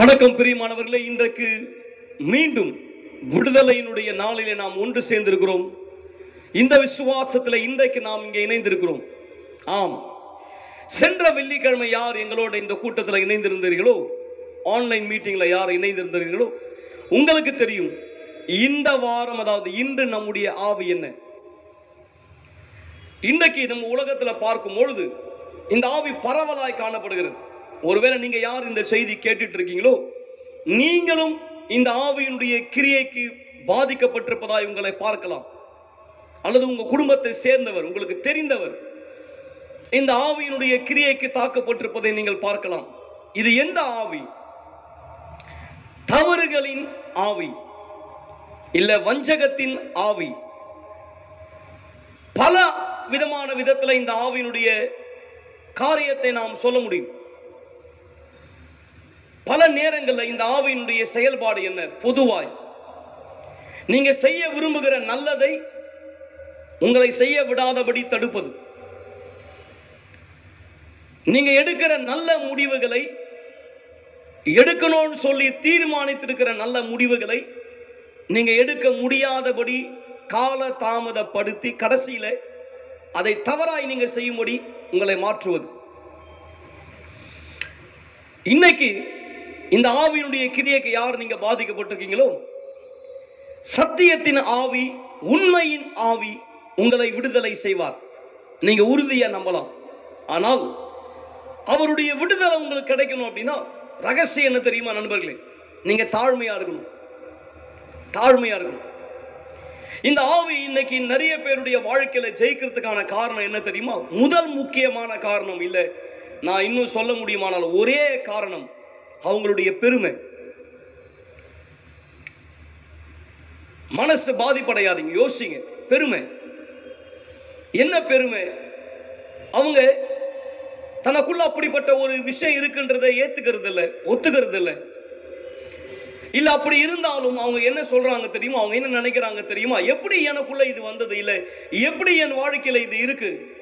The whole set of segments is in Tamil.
வணக்கம் பிரியமானவர்களே இன்றைக்கு மீண்டும் விடுதலையினுடைய நாளிலே நாம் ஒன்று சேர்ந்திருக்கிறோம். இந்த விசுவாசத்தில் இன்றைக்கு நாம் இங்கே இணைந்திருக்கிறோம். ஆம். சென்ற வெள்ளிக்கிழமை யார் எங்களோட இந்த கூட்டத்தில் இணைந்திருந்தீர்களோ? ஆன்லைன் மீட்டிங்கில் யார் இணைந்திருந்தீர்களோ? உங்களுக்கு தெரியும் இந்த வாரம் அதாவது இன்று நம்முடைய ஆவி என்ன? இன்றைக்கு நம்ம உலகத்தில் பார்க்கும் பொழுது இந்த ஆவி பரவலாய் காணப்படுகிறது. ஒருவேளை நீங்க யார் இந்த செய்தி கேட்டுட்டு இருக்கீங்களோ நீங்களும் இந்த ஆவியினுடைய கிரியைக்கு பாதிக்கப்பட்டிருப்பதாய் உங்களை பார்க்கலாம். அல்லது உங்க குடும்பத்தை சேர்ந்தவர் உங்களுக்கு தெரிந்தவர் இந்த ஆவியினுடைய கிரியைக்கு தாக்கப்பட்டிருப்பதை நீங்கள் பார்க்கலாம். இது எந்த ஆவி? தவறுகளின் ஆவி இல்ல வஞ்சகத்தின் ஆவி. பல விதமான விதத்துல இந்த ஆவியினுடைய காரியத்தை நாம் சொல்ல முடியும். பல நேரங்களில் இந்த ஆவியினுடைய செயல்பாடு என்ன? பொதுவாய். நீங்க செய்ய விரும்புகிற நல்லதை உங்களை செய்ய விடாதபடி தடுப்பது. நீங்க எடுக்கிற நல்ல முடிவுகளை எடுக்கணும்னு சொல்லி தீர்மானித்திருக்கிற நல்ல முடிவுகளை நீங்க எடுக்க முடியாதபடி கால தாமதப்படுத்தி கடைசியில அதை தவறாய் நீங்க செய்யும்படி உங்களை மாற்றுவது. இன்னைக்கு இந்த ஆவியினுடைய கிரியைக்கு யார் நீங்க பாதிக்கப்பட்டிருக்கீங்களோ? சத்தியத்தின் ஆவி உண்மையின் ஆவி உங்களை விடுதலை செய்வார். நீங்க உறுதியா நம்பலாம். ஆனால் அவருடைய விடுதலை உங்களுக்கு கிடைக்கணும் அப்படின்னா ரகசியம் என்ன தெரியுமா நண்பர்களே? நீங்க தாழ்மையா இருக்கணும். தாழ்மையா இருக்கணும். இந்த ஆவி இன்னைக்கு நிறைய பேருடைய வாழ்க்கையில ஜெயிக்கிறதுக்கான காரணம் என்ன தெரியுமா? முதல் முக்கியமான காரணம் இல்லை. நான் இன்னும் சொல்ல முடியுமானால் ஒரே காரணம். அவங்களுடைய பெருமை. மனசு பாதிப்படையாதீங்க யோசிங்க. பெருமை. என்ன பெருமை? அவங்க தனக்குள்ள அப்படிப்பட்ட ஒரு விஷயம் இருக்குன்றதை ஏத்துக்கிறது இல்ல ஒத்துக்கிறது இல்ல இல்ல அப்படி இருந்தாலும் அவங்க என்ன சொல்றாங்க தெரியுமா? அவங்க என்ன நினைக்கிறாங்க தெரியுமா? எப்படி எனக்குள்ள இது வந்தது இல்ல? எப்படி என் வாழ்க்கையில இது இருக்கு?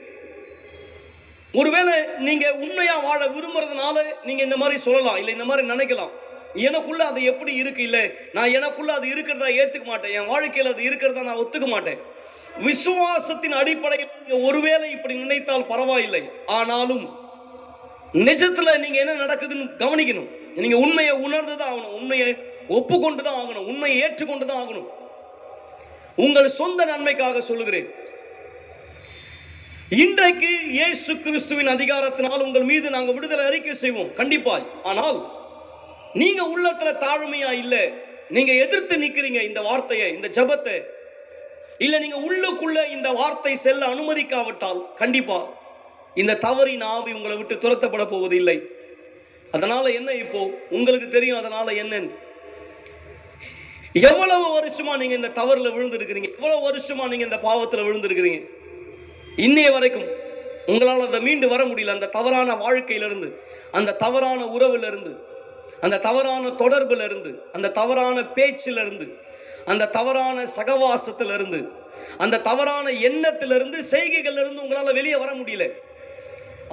ஒருவேளை நீங்க உண்மையா வாழ விரும்புறதுனால நீங்க இந்த மாதிரி சொல்லலாம் இல்ல இந்த மாதிரி நினைக்கலாம். எனக்குள்ள அது எப்படி இருக்கு இல்ல? நான் எனக்குள்ள அது இருக்கிறதா ஏத்துக்க மாட்டேன். என் வாழ்க்கையில அது இருக்கிறதா நான் ஒத்துக்க மாட்டேன். விசுவாசத்தின் அடிப்படையில் நீங்க ஒருவேளை இப்படி நினைத்தால் பரவாயில்லை. ஆனாலும் நிஜத்துல நீங்க என்ன நடக்குதுன்னு கவனிக்கணும். நீங்க உண்மையை உணர்ந்துதான் ஆகணும். உண்மையை ஒப்புக்கொண்டுதான் ஆகணும். உண்மையை ஏற்றுக்கொண்டுதான் ஆகணும். உங்கள் சொந்த நன்மைக்காக சொல்லுகிறேன். இன்றைக்கு இயேசு கிறிஸ்துவின் அதிகாரத்தினால் உங்கள் மீது நாங்கள் விடுதலை அறிக்கை செய்வோம். கண்டிப்பாய். ஆனால் நீங்க உள்ளத்துல தாழ்மையா இல்ல நீங்க எதிர்த்து நிக்கிறீங்க இந்த வார்த்தையை இந்த ஜபத்தை இல்ல நீங்க உள்ளுக்குள்ள இந்த வார்த்தை செல்ல அனுமதிக்காவிட்டால் கண்டிப்பா இந்த தவறின் ஆவி உங்களை விட்டு துரத்தப்பட போவது இல்லை அதனால என்ன இப்போ? உங்களுக்கு தெரியும் அதனால என்னன்னு எவ்வளவு வருஷமா நீங்க இந்த தவறுல விழுந்திருக்கிறீங்க? எவ்வளவு வருஷமா நீங்க இந்த பாவத்துல விழுந்திருக்கிறீங்க? இன்னைய வரைக்கும் உங்களால் அதை மீண்டு வர முடியல. அந்த தவறான வாழ்க்கையிலிருந்து அந்த தவறான உறவிலிருந்து அந்த தவறான தொடர்பிலிருந்து அந்த தவறான பேச்சிலிருந்து அந்த தவறான சகவாசத்திலிருந்து அந்த தவறான எண்ணத்திலிருந்து செய்கைகளிலிருந்து உங்களால் வெளியே வர முடியல.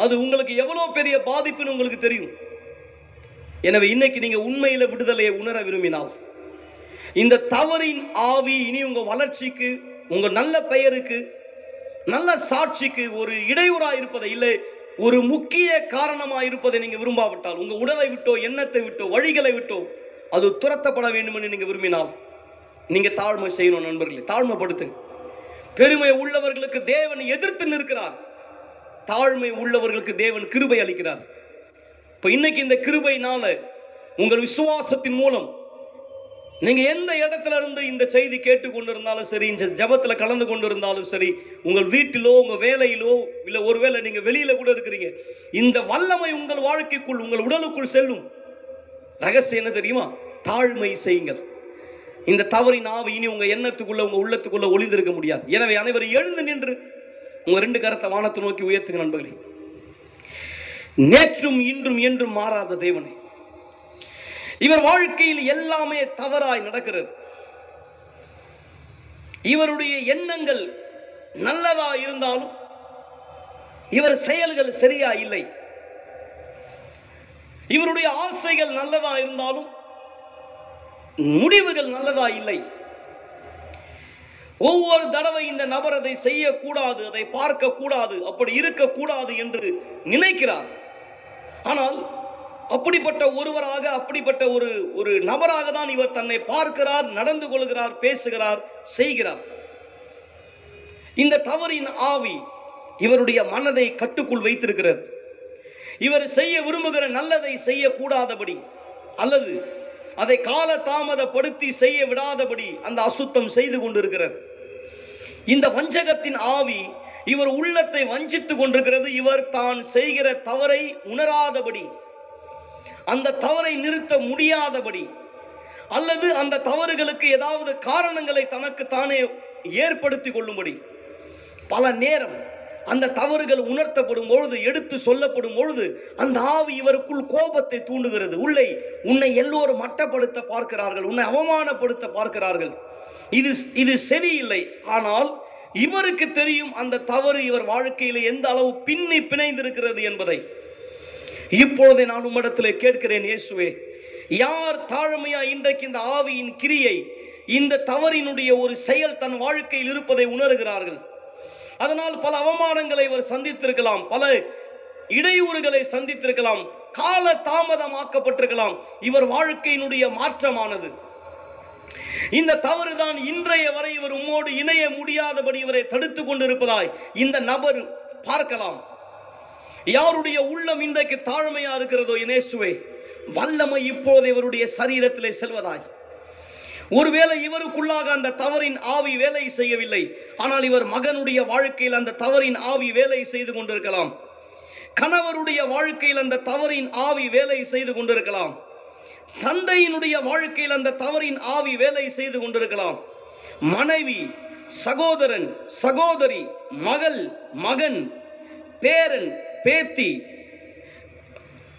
அது உங்களுக்கு எவ்வளோ பெரிய பாதிப்புன்னு உங்களுக்கு தெரியும். எனவே இன்னைக்கு நீங்க உண்மையில விடுதலையை உணர விரும்பினால் இந்த தவறின் ஆவி இனி உங்க வளர்ச்சிக்கு உங்க நல்ல பெயருக்கு நல்ல சாட்சிக்கு ஒரு இடையூறா இருப்பதை இல்லை ஒரு முக்கிய காரணமா இருப்பதை நீங்க விரும்பாவிட்டால் உங்க உடலை விட்டோ எண்ணத்தை விட்டோ வழிகளை விட்டோ அது துரத்தப்பட வேண்டும் என்று நீங்க விரும்பினால் நீங்க தாழ்மை செய்யணும் நண்பர்களே தாழ்மைப்படுத்துங்க. பெருமை உள்ளவர்களுக்கு தேவன் எதிர்த்து நிற்கிறார். தாழ்மை உள்ளவர்களுக்கு தேவன் கிருபை அளிக்கிறார். இப்ப இன்னைக்கு இந்த கிருபைனால உங்கள் விசுவாசத்தின் மூலம் நீங்க எந்த இடத்துல இருந்து இந்த செய்தி கேட்டு கொண்டிருந்தாலும் சரி இந்த ஜபத்துல கலந்து கொண்டிருந்தாலும் சரி உங்கள் வீட்டிலோ உங்க வேலையிலோ இல்ல ஒருவேளை நீங்க வெளியில கூட இருக்கிறீங்க இந்த வல்லமை உங்கள் வாழ்க்கைக்குள் உங்கள் உடலுக்குள் செல்லும். ரகசியம் என்ன தெரியுமா? தாழ்மை செய்யுங்கள். இந்த தவறின் ஆவி இனி உங்க எண்ணத்துக்குள்ள உங்க உள்ளத்துக்குள்ள ஒளிந்திருக்க முடியாது. எனவே அனைவரும் எழுந்து நின்று உங்க ரெண்டு கரத்தை வானத்தை நோக்கி உயர்த்துங்க நண்பர்களே. நேற்றும் இன்றும் என்றும் மாறாத தேவனை. இவர் வாழ்க்கையில் எல்லாமே தவறாய் நடக்கிறது. இவருடைய எண்ணங்கள் நல்லதா இருந்தாலும் இவர் செயல்கள் சரியா இல்லை. இவருடைய ஆசைகள் நல்லதா இருந்தாலும் முடிவுகள் நல்லதா இல்லை. ஒவ்வொரு தடவை இந்த நபர் அதை செய்யக்கூடாது அதை பார்க்க கூடாது அப்படி இருக்கக்கூடாது என்று நினைக்கிறார். ஆனால் அப்படிப்பட்ட ஒருவராக அப்படிப்பட்ட ஒரு ஒரு நபராக தான் இவர் தன்னை பார்க்கிறார் நடந்து கொள்கிறார் பேசுகிறார் செய்கிறார். இந்த தவறின் ஆவி இவருடைய மனதை கட்டுக்குள் வைத்திருக்கிறது. இவர் செய்ய விரும்புகிற நல்லதை செய்யக்கூடாதபடி அல்லது அதை கால தாமதப்படுத்தி செய்ய விடாதபடி அந்த அசுத்தம் செய்து கொண்டிருக்கிறது. இந்த வஞ்சகத்தின் ஆவி இவர் உள்ளத்தை வஞ்சித்துக் கொண்டிருக்கிறது. இவர் தான் செய்கிற தவறை உணராதபடி அந்த தவறை நிறுத்த முடியாதபடி அல்லது அந்த தவறுகளுக்கு ஏதாவது காரணங்களை தனக்கு தானே ஏற்படுத்தி கொள்ளும்படி பல நேரம் அந்த தவறுகள் உணர்த்தப்படும் பொழுது எடுத்து சொல்லப்படும் பொழுது அந்த ஆவி இவருக்குள் கோபத்தை தூண்டுகிறது. உள்ளே உன்னை எல்லோரும் மட்டப்படுத்த பார்க்கிறார்கள் உன்னை அவமானப்படுத்த பார்க்கிறார்கள். இது இது சரியில்லை. ஆனால் இவருக்கு தெரியும் அந்த தவறு இவர் வாழ்க்கையில் எந்த அளவு பின்னி பிணைந்திருக்கிறது என்பதை. இப்பொழுதே நான் உம்மிடத்தில் கேட்கிறேன் இயேசுவே யார் தாழ்மையா இன்றைக்கு இந்த ஆவியின் கிரியை இந்த தவறினுடைய ஒரு செயல் தன் வாழ்க்கையில் இருப்பதை உணர்கிறார்கள்? அதனால் பல அவமானங்களை இவர் சந்தித்திருக்கலாம் பல இடையூறுகளை சந்தித்திருக்கலாம் கால தாமதமாக்கப்பட்டிருக்கலாம். இவர் வாழ்க்கையினுடைய மாற்றமானது. இந்த தவறுதான் இன்றைய வரை இவர் உம்மோடு இணைய முடியாதபடி இவரை தடுத்து கொண்டிருப்பதாய் இந்த நபர் பார்க்கலாம். யாருடைய உள்ளம் இன்றைக்கு தாழ்மையா இருக்கிறதோ இனேசுவே வல்லமை இப்போது இவருடைய சரீரத்திலே செல்வதாய். ஒருவேளை இவருக்குள்ளாக அந்த தவறின் ஆவி வேலை செய்யவில்லை ஆனால் இவர் மகனுடைய வாழ்க்கையில் அந்த தவறின் ஆவி வேலை செய்து கொண்டிருக்கலாம். கணவருடைய வாழ்க்கையில் அந்த தவறின் ஆவி வேலை செய்து கொண்டிருக்கலாம். தந்தையினுடைய வாழ்க்கையில் அந்த தவறின் ஆவி வேலை செய்து கொண்டிருக்கலாம். மனைவி சகோதரன் சகோதரி மகள் மகன் பேரன் பேத்தி.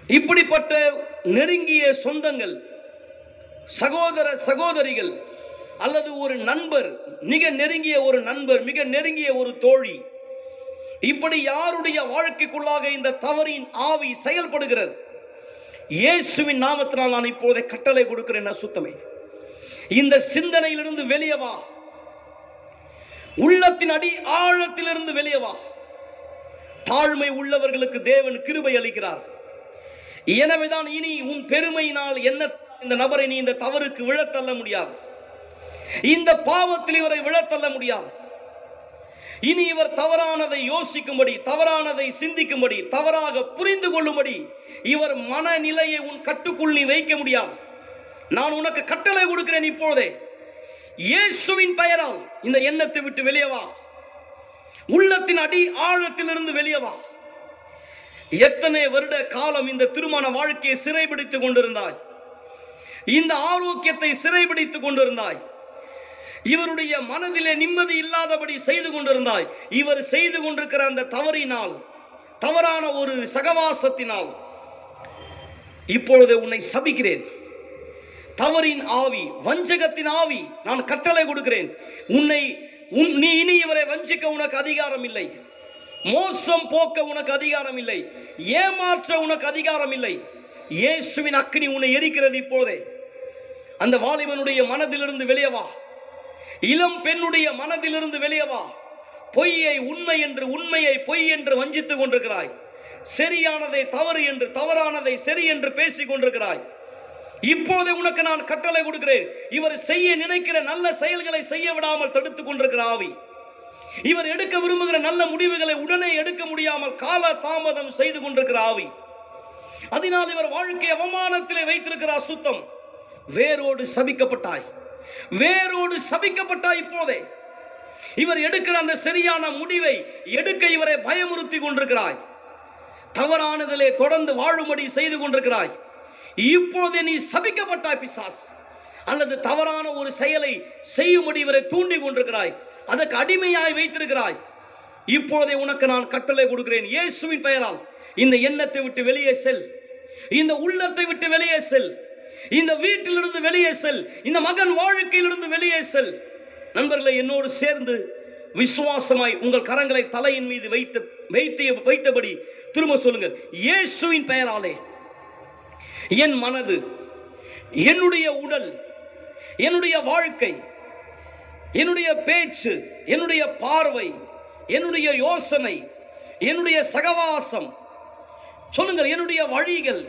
இப்படிப்பட்ட நெருங்கிய சொந்தங்கள் சகோதர சகோதரிகள் அல்லது ஒரு நண்பர் மிக நெருங்கிய ஒரு நண்பர் மிக நெருங்கிய ஒரு தோழி. இப்படி யாருடைய வாழ்க்கைக்குள்ளாக இந்த தவறின் ஆவி செயல்படுகிறது? இயேசுவின் நாமத்தினால் நான் இப்போதை கட்டளை கொடுக்கிறேன் சுத்தமே. இந்த சிந்தனையிலிருந்து வெளியே வா. உள்ளத்தின் அடி ஆழத்திலிருந்து வெளியே வா. தாழ்மை உள்ளவர்களுக்கு தேவன் கிருபை அளிக்கிறார். எனவேதான் இனி உன் பெருமையினால் என்ன இந்த நபரை நீ இந்த தவறுக்கு விழத்தள்ள முடியாது. இந்த பாவத்தில் இவரை விழத்தள்ள முடியாது. இனி இவர் தவறானதை யோசிக்கும்படி தவறானதை சிந்திக்கும்படி தவறாக புரிந்து கொள்ளும்படி இவர் மனநிலையை உன் கட்டுக்குள் நீ வைக்க முடியாது. நான் உனக்கு கட்டளை கொடுக்கிறேன் இப்போதே இயேசுவின் பெயரால் இந்த எண்ணத்தை விட்டு வெளியே வா. உள்ளத்தின் அடி ஆழத்திலிருந்து வெளியே வா. எத்தனை வருட காலம் இந்த திருமண வாழ்க்கையை சிறைபிடித்துக் கொண்டிருந்தாய்? இந்த ஆரோக்கியத்தை சிறைபிடித்துக் கொண்டிருந்தாய். இவருடைய மனதிலே நிம்மதி இல்லாதபடி செய்து கொண்டிருந்தாய். இவர் செய்து கொண்டிருக்கிற அந்த தவறினால் தவறான ஒரு சகவாசத்தினால் இப்பொழுது உன்னை சபிக்கிறேன். தவறின் ஆவி வஞ்சகத்தின் ஆவி நான் கட்டளை கொடுக்கிறேன். உன்னை நீ இனி இவரை வஞ்சிக்க உனக்கு அதிகாரம் இல்லை மோசம் போக்க உனக்கு அதிகாரம் இல்லை ஏமாற்ற உனக்கு அதிகாரம் இல்லை இயேசுவின் அக்னி உன்னை எரிக்கிறது இப்போதே அந்த வாலிபனுடைய மனதிலிருந்து வெளியே வா. இளம் பெண்ணுடைய மனதிலிருந்து வெளியே வா. பொய்யை உண்மை என்று உண்மையை பொய் என்று வஞ்சித்துக் கொண்டிருக்கிறாய். சரியானதை தவறு என்று தவறானதை சரி என்று பேசிக் கொண்டிருக்கிறாய். இப்போதே உனக்கு நான் கட்டளை கொடுக்கிறேன். இவர் செய்ய நினைக்கிற நல்ல செயல்களை செய்ய விடாமல் தடுத்துக் கொண்டிருக்கிற ஆவி. இவர் எடுக்க விரும்புகிற நல்ல முடிவுகளை உடனே எடுக்க முடியாமல் கால தாமதம் செய்து கொண்டிருக்கிற ஆவி. அதனால் இவர் வாழ்க்கை அவமானத்திலே வைத்திருக்கிற அசுத்தம். வேரோடு சபிக்கப்பட்டாய். வேரோடு சபிக்கப்பட்டாய் இப்போதே இவர் எடுக்கிற அந்த சரியான முடிவை எடுக்க இவரை பயமுறுத்தி கொண்டிருக்கிறாய். தவறானதிலே தொடர்ந்து வாழும்படி செய்து கொண்டிருக்கிறாய். இப்பொழுது நீ சபிக்கப்பட்டாய் பிசாஸ் அல்லது தவறான ஒரு செயலை செய்யும்படி இவரை தூண்டி கொண்டிருக்கிறாய். அதற்கு அடிமையாய் வைத்திருக்கிறாய். இப்போதே உனக்கு நான் கட்டளை கொடுக்கிறேன். இயேசுவின் பெயரால் இந்த எண்ணத்தை விட்டு வெளியே செல். இந்த உள்ளத்தை விட்டு வெளியே செல். இந்த வீட்டிலிருந்து வெளியே செல். இந்த மகன் வாழ்க்கையிலிருந்து வெளியே செல். நண்பர்களை என்னோடு சேர்ந்து விசுவாசமாய் உங்கள் கரங்களை தலையின் மீது வைத்து வைத்து வைத்தபடி திரும்ப சொல்லுங்கள். இயேசுவின் பெயராலே. என் மனது என்னுடைய உடல் என்னுடைய வாழ்க்கை என்னுடைய பேச்சு என்னுடைய பார்வை என்னுடைய யோசனை என்னுடைய சகவாசம் சொல்லுங்கள் என்னுடைய வழிகள்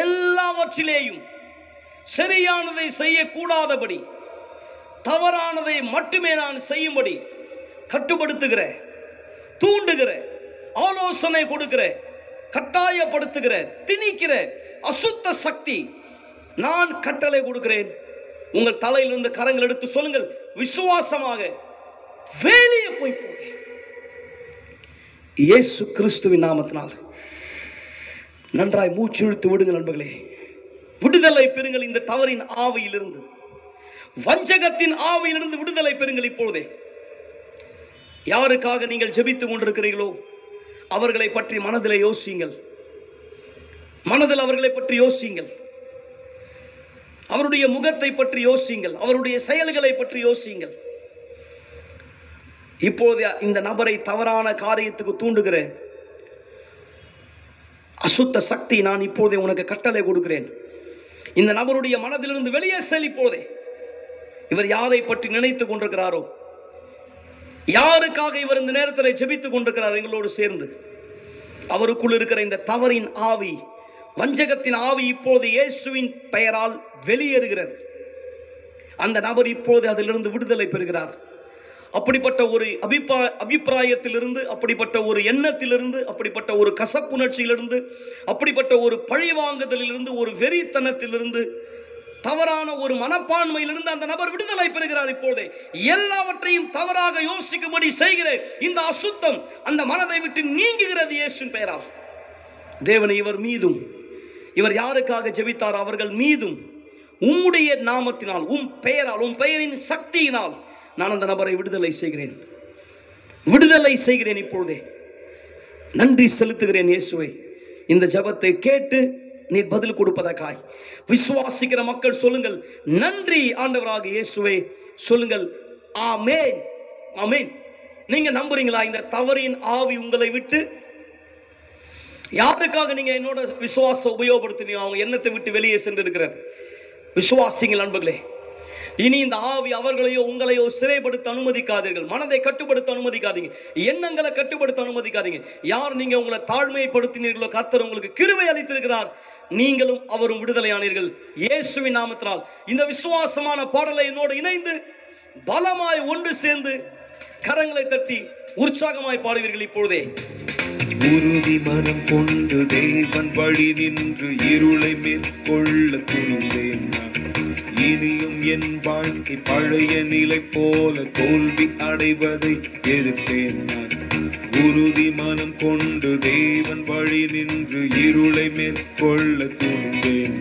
எல்லாவற்றிலேயும் சரியானதை செய்யக்கூடாதபடி தவறானதை மட்டுமே நான் செய்யும்படி கட்டுப்படுத்துகிற தூண்டுகிற ஆலோசனை கொடுக்கிற கட்டாயப்படுத்துகிற திணிக்கிற அசுத்த சக்தி. நான் கட்டளை கொடுக்கிறேன். உங்கள் தலையிலிருந்து கரங்கள் எடுத்து சொல்லுங்கள். விசுவாசமாக வெளியே போய் இயேசு கிறிஸ்துவின் நாமத்தினால் நன்றாய் மூச்சு இழுத்து விடுங்கள் நண்பர்களே. விடுதலை பெறுங்கள் இந்த தவறின் ஆவையிலிருந்து. வஞ்சகத்தின் ஆவியிலிருந்து விடுதலை பெறுங்கள் இப்பொழுதே. யாருக்காக நீங்கள் ஜெபித்துக் கொண்டிருக்கிறீர்களோ அவர்களை பற்றி மனதில் யோசியுங்கள். மனதில் அவர்களை பற்றி யோசியுங்கள். அவருடைய முகத்தை பற்றி யோசியுங்கள். அவருடைய செயல்களை பற்றி யோசியுங்கள். இப்போது இந்த நபரை தவறான காரியத்துக்கு தூண்டுகிறேன். அசுத்த சக்தி நான் இப்போதே உனக்கு கட்டளை கொடுக்கிறேன். இந்த நபருடைய மனதிலிருந்து வெளியே செல் இப்போதே. இவர் யாரை பற்றி நினைத்துக் கொண்டிருக்கிறாரோ? யாருக்காக இவர் இந்த நேரத்தில் ஜெபித்துக் கொண்டிருக்கிறார் எங்களோடு சேர்ந்து? அவருக்குள் இருக்கிற இந்த தவறின் ஆவி வஞ்சகத்தின் ஆவி இப்போது இயேசுவின் பெயரால் வெளியேறுகிறது. அந்த நபர் இப்போது அதிலிருந்து விடுதலை பெறுகிறார். அப்படிப்பட்ட ஒரு அபிப்பா அபிப்பிராயத்திலிருந்து அப்படிப்பட்ட ஒரு எண்ணத்திலிருந்து அப்படிப்பட்ட ஒரு கசப்புணர்ச்சியிலிருந்து அப்படிப்பட்ட ஒரு பழிவாங்குதலிலிருந்து ஒரு வெறித்தனத்திலிருந்து தவறான ஒரு மனப்பான்மையிலிருந்து அந்த நபர் விடுதலை பெறுகிறார் இப்போதே. எல்லாவற்றையும் தவறாக யோசிக்கும்படி செய்கிற இந்த அசுத்தம் அந்த மனதை விட்டு நீங்குகிறது இயேசுவின் பெயரால். தேவனை இவர் மீதும் இவர் யாருக்காக ஜெபித்தார்? அவர்கள் மீதும் உம்முடைய நாமத்தினால் உம் பெயரால் உம் பெயரின் சக்தியினால் நான் அந்த நபரை விடுதலை செய்கிறேன். விடுதலை செய்கிறேன் இப்பொழுதே. நன்றி செலுத்துகிறேன் இயேசுவை. இந்த ஜெபத்தை கேட்டு நீ பதில் கொடுப்பதற்காய். விசுவாசிக்கிற மக்கள் சொல்லுங்கள் நன்றி ஆண்டவராக இயேசுவை. சொல்லுங்கள் ஆமேன். ஆமேன். நீங்க நம்புறீங்களா? இந்த தவறின் ஆவி உங்களை விட்டு யாருக்காக நீங்க என்னோட விசுவாசம் உபயோகப்படுத்தினீங்க? அவங்க எண்ணத்தை விட்டு வெளியே சென்று இருக்கிறது விசுவாசிங்கள் அன்புகளே இனி இந்த ஆவி அவர்களையோ உங்களையோ சிறைப்படுத்த அனுமதிக்காதீர்கள். மனதை கட்டுப்படுத்த அனுமதிக்காதீங்க. எண்ணங்களை கட்டுப்படுத்த அனுமதிக்காதீங்க. யார் நீங்க உங்களை தாழ்மைப்படுத்தினீர்களோ கர்த்தர் உங்களுக்கு கிருவை அளித்திருக்கிறார். நீங்களும் அவரும் விடுதலையானீர்கள். இயேசுவின் நாமத்தினால் இந்த விசுவாசமான பாடலை என்னோடு இணைந்து பலமாய் ஒன்று சேர்ந்து கரங்களை தட்டி உற்சாகமாய் பாடுவீர்கள் இப்பொழுதே. உறுதி மனம் கொண்டு தேவன் வழி நின்று இருளை மேற்கொள்ள துணிந்தேன் இனியும் என் வாழ்க்கை பழைய நிலை போல தோல்வி அடைவதை எதிர்த்தேன் நான். உறுதி மனம் கொண்டு தேவன் வழி நின்று இருளை மேற்கொள்ள துணிந்தேன்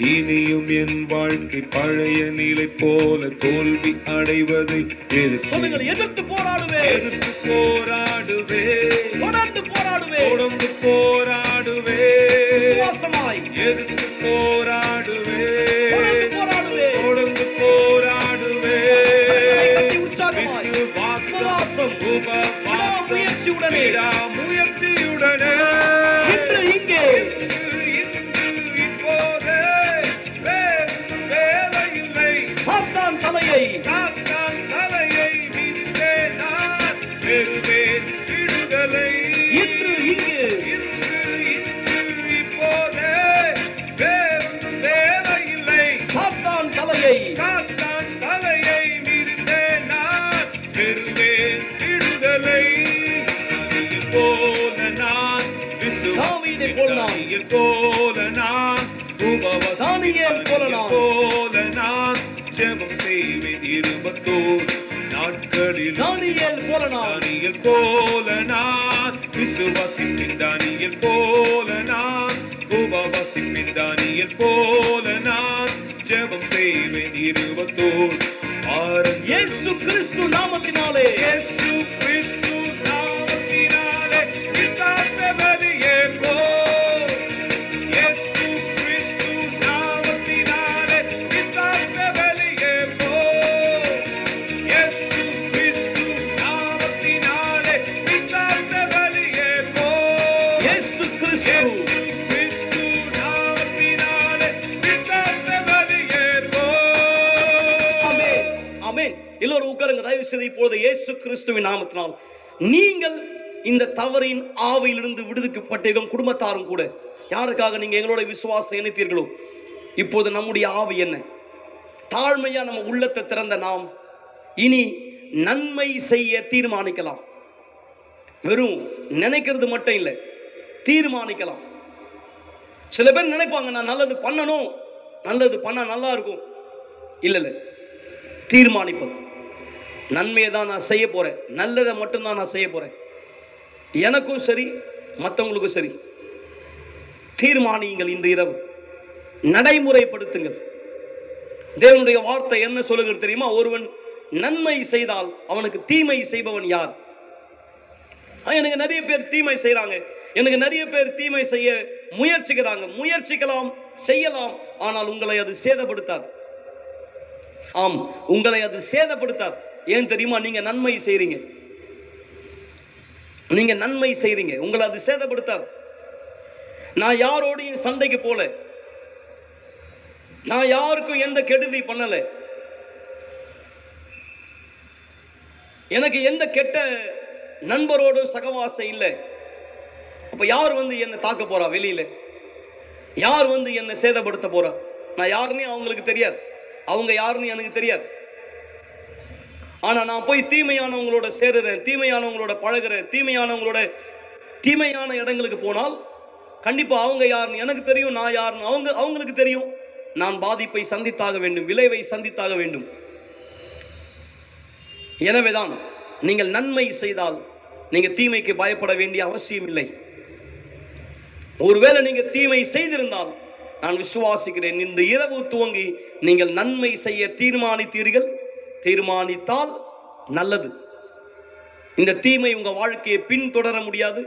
இனியும் என் வாழ்க்கை பழைய நிலை போல தோல்வி அடைவதை எதிர்த்து போராடுவே எதிர்த்து போராடுவே. தொடர்ந்து போராடுவே தொடர்ந்து போராடுவே. விசுவாசமாய். எதிர்த்து போராடுவே. தொடர்ந்து போராடுவே. தொடர்ந்து போராடுவே. கட்டி உற்சாகமாய். விசுவாசம் உபவாசம். விடாமுயற்சியுடனே. முயற்சியுடனே. இன்று இங்கே. போல நான் போல நான் விசுவாசிப்பின் தானியல் போல நான் உபவாசிப்பின் தானியல் போல நான் ஜெபம் செய்வேன் இருபத்தோர் ஆறு இயேசு கிறிஸ்து நாமத்தினாலே. இயேசு உட்காருங்க. தயவு செய்து இப்பொழுது இயேசு கிறிஸ்துவின் நாமத்தினால் நீங்கள் இந்த தவறின் ஆவையிலிருந்து விடுவிக்கப்பட்டீர்கள் குடும்பத்தாரும் கூட யாருக்காக நீங்க எங்களோட விசுவாசம் இணைத்தீர்களோ? இப்போது நம்முடைய ஆவி என்ன? தாழ்மையா நம்ம உள்ளத்தை திறந்த நாம் இனி நன்மை செய்ய தீர்மானிக்கலாம். வெறும் நினைக்கிறது மட்டும் இல்லை தீர்மானிக்கலாம். சில பேர் நினைப்பாங்க நான் நல்லது பண்ணணும் நல்லது பண்ணா நல்லா இருக்கும். இல்லை இல்லை. தீர்மானிப்பது. நன்மையை தான் நான் செய்ய போறேன். நல்லதை மட்டும்தான் நான் செய்ய போறேன். எனக்கும் சரி மற்றவங்களுக்கும் சரி. தீர்மானியுங்கள் இன்று இரவு. நடைமுறைப்படுத்துங்கள். தேவனுடைய வார்த்தை என்ன சொல்லுகிறது தெரியுமா? ஒருவன் நன்மை செய்தால் அவனுக்கு தீமை செய்பவன் யார்? எனக்கு நிறைய பேர் தீமை செய்யறாங்க எனக்கு நிறைய பேர் தீமை செய்ய முயற்சிக்கிறாங்க. முயற்சிக்கலாம் செய்யலாம் ஆனால் உங்களை அது சேதப்படுத்தாது. ஆம் உங்களை அது சேதப்படுத்தாது. ஏன் தெரியுமா? நீங்க நன்மை செய்றீங்க. நீங்க நன்மை செய்றீங்க. உங்களை அது சேதப்படுத்தாது. நான் யாரோடையும் சண்டைக்கு போல. நான் யாருக்கும் எந்த கெடுதி பண்ணல. எனக்கு எந்த கெட்ட நண்பரோடும் சகவாசம் இல்லை. அப்ப யார் வந்து என்னை தாக்க போறா வெளியில? யார் வந்து என்னை சேதப்படுத்த போறா? நான் யாருன்னு அவங்களுக்கு தெரியாது. அவங்க யாருன்னு எனக்கு தெரியாது. ஆனா நான் போய் தீமையானவங்களோட சேருறேன் தீமையானவங்களோட பழகுறேன் தீமையானவங்களோட தீமையான இடங்களுக்கு போனால் கண்டிப்பா அவங்க யாருன்னு எனக்கு தெரியும் நான் யாருன்னு அவங்க அவங்களுக்கு தெரியும். நான் பாதிப்பை சந்தித்தாக வேண்டும் விளைவை சந்தித்தாக வேண்டும். எனவேதான் நீங்கள் நன்மை செய்தால் நீங்க தீமைக்கு பயப்பட வேண்டிய அவசியம் இல்லை. ஒருவேளை நீங்க தீமை செய்திருந்தால் நான் விசுவாசிக்கிறேன் இன்று இரவு துவங்கி நீங்கள் நன்மை செய்ய தீர்மானித்தீர்கள். தீர்மானித்தால் நல்லது. இந்த தீமை உங்கள் வாழ்க்கையை பின்தொடர முடியாது.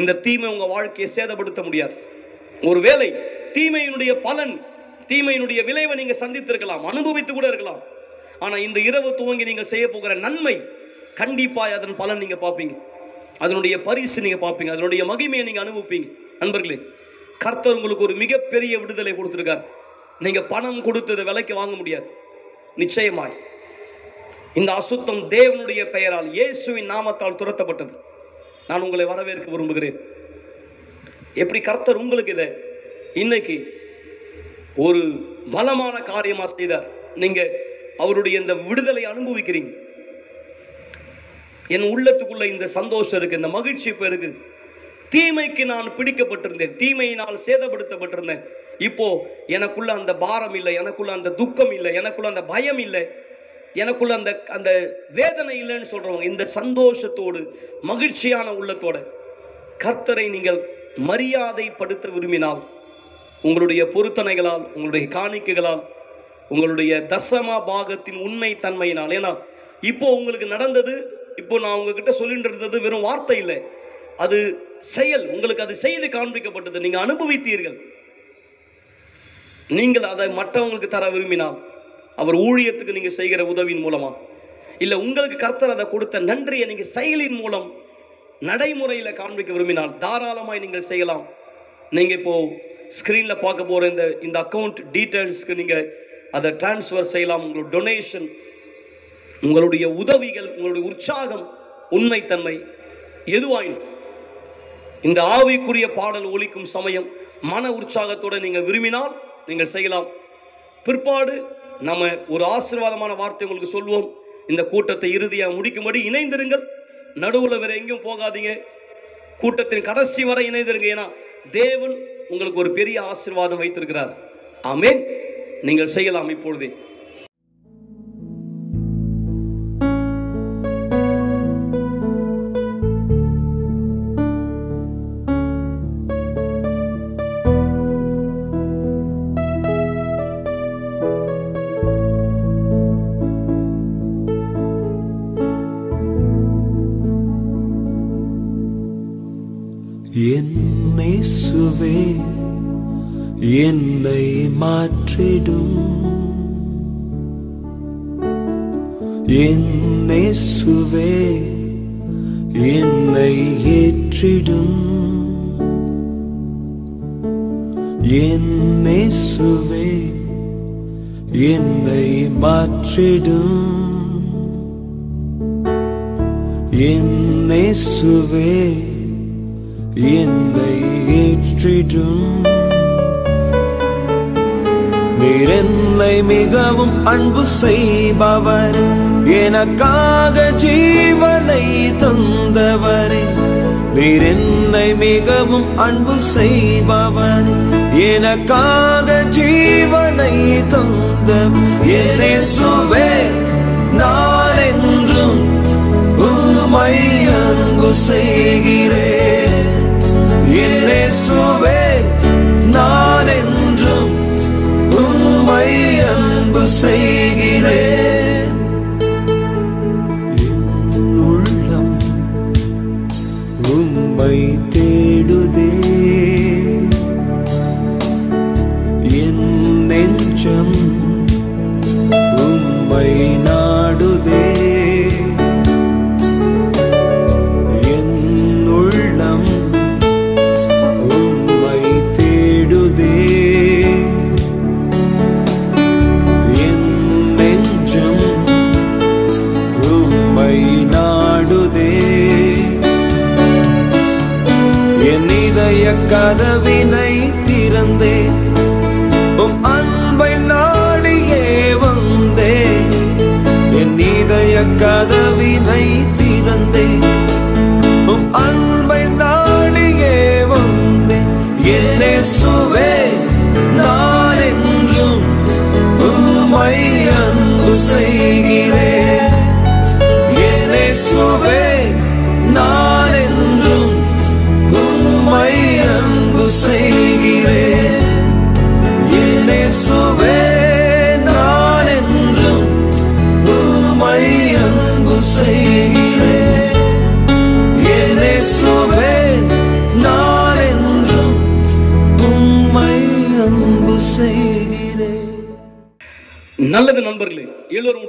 இந்த தீமை உங்க வாழ்க்கையை சேதப்படுத்த முடியாது. ஒருவேளை தீமையினுடைய பலன் தீமையினுடைய விளைவை நீங்கள் சந்தித்திருக்கலாம் அனுபவித்து கூட இருக்கலாம். ஆனால் இந்த இரவு துவங்கி நீங்கள் செய்ய போகிற நன்மை கண்டிப்பாக அதன் பலன் நீங்க பார்ப்பீங்க. அதனுடைய பரிசு நீங்க பார்ப்பீங்க. அதனுடைய மகிமையை நீங்க அனுபவிப்பீங்க. நண்பர்களே கர்த்தர் உங்களுக்கு ஒரு மிகப்பெரிய விடுதலை கொடுத்துருக்கார். நீங்க பணம் கொடுத்ததை விலைக்கு வாங்க முடியாது. நிச்சயமாய். இந்த அசுத்தம் தேவனுடைய பெயரால் இயேசுவின் நாமத்தால் துரத்தப்பட்டது. நான் உங்களை வரவேற்க விரும்புகிறேன். எப்படி கர்த்தர் உங்களுக்கு இதை இன்னைக்கு ஒரு பலமான காரியமா செய்தார். நீங்க அவருடைய இந்த விடுதலை அனுபவிக்கிறீங்க. என் உள்ளத்துக்குள்ள இந்த சந்தோஷம் இருக்கு இந்த மகிழ்ச்சி இப்போ இருக்கு. தீமைக்கு நான் பிடிக்கப்பட்டிருந்தேன் தீமையினால் சேதப்படுத்தப்பட்டிருந்தேன். இப்போ எனக்குள்ள அந்த பாரம் இல்லை எனக்குள்ள அந்த துக்கம் இல்லை எனக்குள்ள அந்த பயம் இல்லை. எனக்குள்ள அந்த அந்த வேதனை இல்லைன்னு சொல்றவங்க இந்த சந்தோஷத்தோடு மகிழ்ச்சியான உள்ளத்தோட கர்த்தரை நீங்கள் மரியாதைப்படுத்த விரும்பினால் உங்களுடைய பொருத்தனைகளால் உங்களுடைய காணிக்கைகளால் உங்களுடைய தசம பாகத்தின் உண்மை தன்மையினால் ஏன்னா இப்போ உங்களுக்கு நடந்தது இப்போ நான் உங்ககிட்ட சொல்லிட்டு இருந்தது வெறும் வார்த்தை இல்லை. அது செயல் உங்களுக்கு அது செய்து காண்பிக்கப்பட்டது. நீங்க அனுபவித்தீர்கள். நீங்கள் அதை மற்றவங்களுக்கு தர விரும்பினால் அவர் ஊழியத்துக்கு நீங்க செய்கிற உதவியின் மூலமா? இல்ல உங்களுக்கு கர்த்தர் அதை கொடுத்த நன்றியை நீங்க செயலின் மூலம் நடைமுறையில காண்பிக்க விரும்பினால் தாராளமாய் நீங்கள் செய்யலாம். நீங்க இப்போ ஸ்கிரீன்ல பார்க்க போற இந்த இந்த அக்கவுண்ட் டீட்டெயில்ஸ்க்கு நீங்க அதை டிரான்ஸ்ஃபர் செய்யலாம். உங்களோட டொனேஷன் உங்களுடைய உதவிகள் உங்களுடைய உற்சாகம் உண்மைத்தன்மை எதுவாயினும் இந்த ஆவிக்குரிய பாடல் ஒலிக்கும் சமயம் மன உற்சாகத்தோடு நீங்கள் விரும்பினால் நீங்கள் செய்யலாம். பிற்பாடு நம்ம ஒரு ஆசீர்வாதமான வார்த்தை உங்களுக்கு சொல்வோம். இந்த கூட்டத்தை இறுதியாக முடிக்கும்படி இணைந்திருங்கள். நடுவுல வேற எங்கேயும் போகாதீங்க. கூட்டத்தின் கடைசி வரை இணைந்திருங்க. ஏன்னா தேவன் உங்களுக்கு ஒரு பெரிய ஆசீர்வாதம் வைத்திருக்கிறார். ஆமே நீங்கள் செய்யலாம் இப்பொழுதே. freedom. செய்பவர். எனக்காக ஜீவனை தந்தவரே. நீர் என்னை மிகவும் அன்பு செய்பவர். எனக்காக ஜீவனை தந்த என்னேசுவே நான் என்றும் உமை அன்பு செய்கிறேன். என்னேசுவே நான் என்றும் உமை அன்பு செய்கிறேன் என்